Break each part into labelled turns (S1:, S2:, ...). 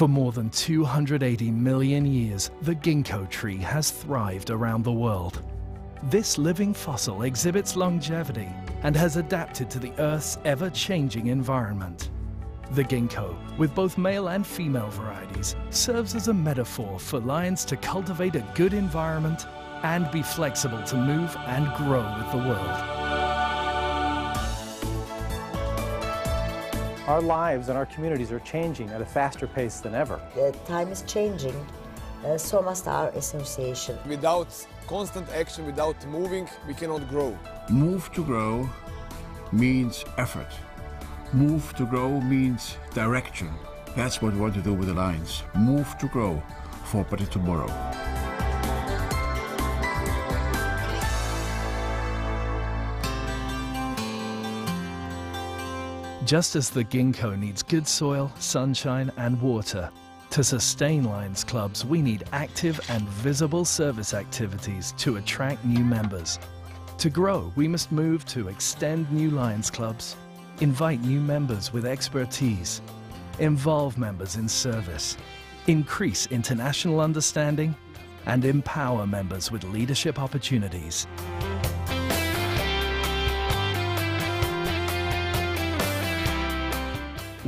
S1: For more than 280 million years, the ginkgo tree has thrived around the world. This living fossil exhibits longevity and has adapted to the Earth's ever-changing environment. The ginkgo, with both male and female varieties, serves as a metaphor for lions to cultivate a good environment and be flexible to move and grow with the world.
S2: Our lives and our communities are changing at a faster pace than ever.
S3: The time is changing, uh, so must our association.
S4: Without constant action, without moving, we cannot grow.
S5: Move to grow means effort. Move to grow means direction. That's what we want to do with the Lions. Move to grow for a better tomorrow.
S1: Just as the ginkgo needs good soil, sunshine and water, to sustain Lions clubs we need active and visible service activities to attract new members. To grow, we must move to extend new Lions clubs, invite new members with expertise, involve members in service, increase international understanding, and empower members with leadership opportunities.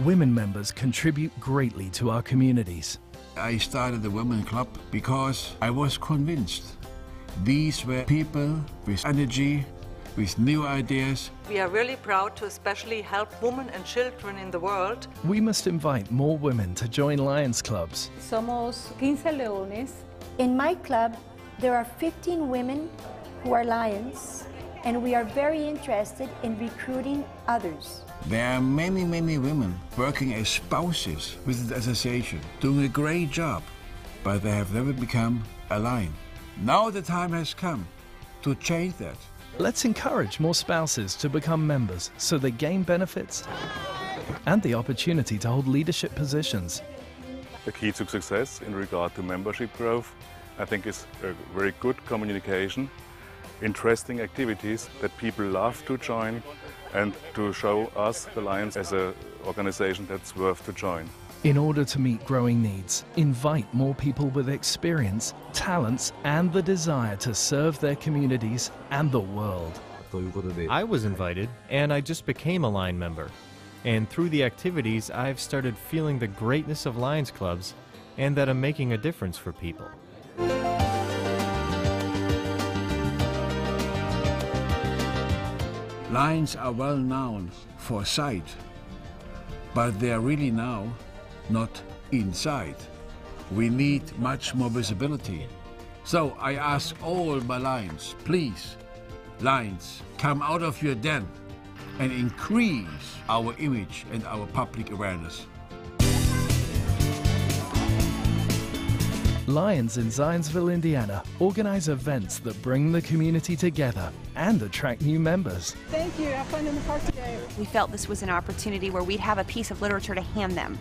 S1: Women members contribute greatly to our communities.
S5: I started the Women Club because I was convinced these were people with energy, with new ideas.
S6: We are really proud to especially help women and children in the world.
S1: We must invite more women to join Lions clubs.
S7: Somos 15 leones.
S8: In my club, there are 15 women who are lions, and we are very interested in recruiting others.
S5: There are many, many women working as spouses with the association, doing a great job, but they have never become a lion. Now the time has come to change that.
S1: Let's encourage more spouses to become members so they gain benefits and the opportunity to hold leadership positions.
S9: The key to success in regard to membership growth, I think, is a very good communication, interesting activities that people love to join, and to show us, the Lions, as an organization that's worth to join.
S1: In order to meet growing needs, invite more people with experience, talents, and the desire to serve their communities and the world.
S10: I was invited, and I just became a Lion member. And through the activities, I've started feeling the greatness of Lions clubs and that I'm making a difference for people.
S5: Lions are well known for sight, but they are really now not inside. We need much more visibility. So I ask all my lions, please, lions, come out of your den and increase our image and our public awareness.
S1: Lions in Zionsville, Indiana organize events that bring the community together and attract new members.
S7: Thank you. Have fun in the park today.
S11: We felt this was an opportunity where we'd have a piece of literature to hand them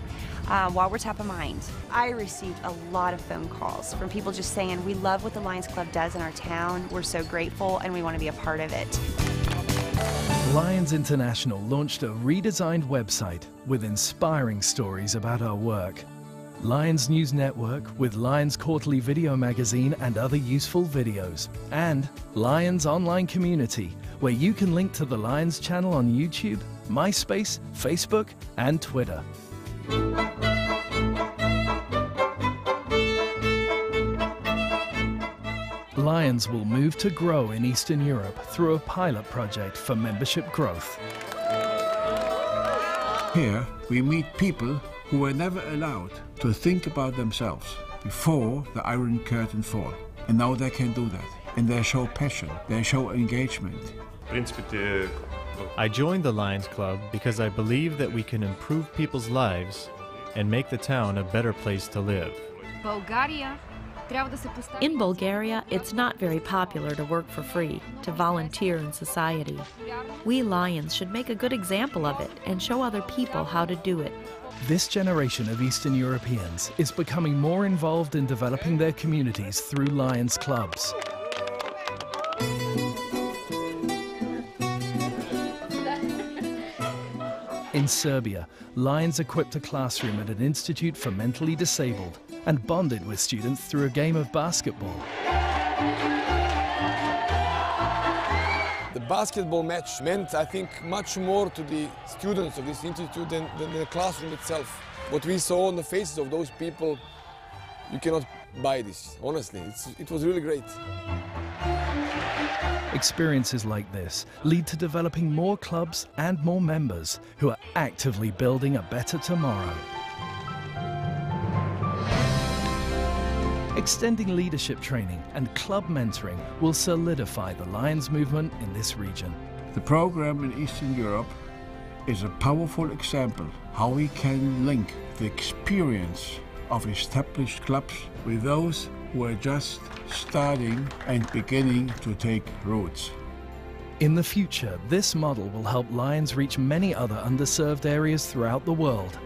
S11: uh, while we're top of mind. I received a lot of phone calls from people just saying, We love what the Lions Club does in our town. We're so grateful and we want to be a part of it.
S1: Lions International launched a redesigned website with inspiring stories about our work. Lions News Network with Lions Quarterly Video Magazine and other useful videos, and Lions Online Community, where you can link to the Lions channel on YouTube, MySpace, Facebook, and Twitter. Lions will move to grow in Eastern Europe through a pilot project for membership growth.
S5: Here, we meet people who were never allowed to think about themselves before the Iron Curtain fall. And now they can do that. And they show passion, they show engagement.
S10: I joined the Lions Club because I believe that we can improve people's lives and make the town a better place to live.
S12: Bulgaria.
S13: In Bulgaria, it's not very popular to work for free, to volunteer in society. We Lions should make a good example of it and show other people how to do it.
S1: This generation of Eastern Europeans is becoming more involved in developing their communities through Lions clubs. In Serbia, Lions equipped a classroom at an institute for mentally disabled and bonded with students through a game of basketball.
S4: The basketball match meant, I think, much more to the students of this institute than, than the classroom itself. What we saw on the faces of those people, you cannot buy this, honestly. It's, it was really great.
S1: Experiences like this lead to developing more clubs and more members who are actively building a better tomorrow. Extending leadership training and club mentoring will solidify the Lions movement in this region.
S5: The program in Eastern Europe is a powerful example how we can link the experience of established clubs with those who are just starting and beginning to take roots.
S1: In the future, this model will help Lions reach many other underserved areas throughout the world.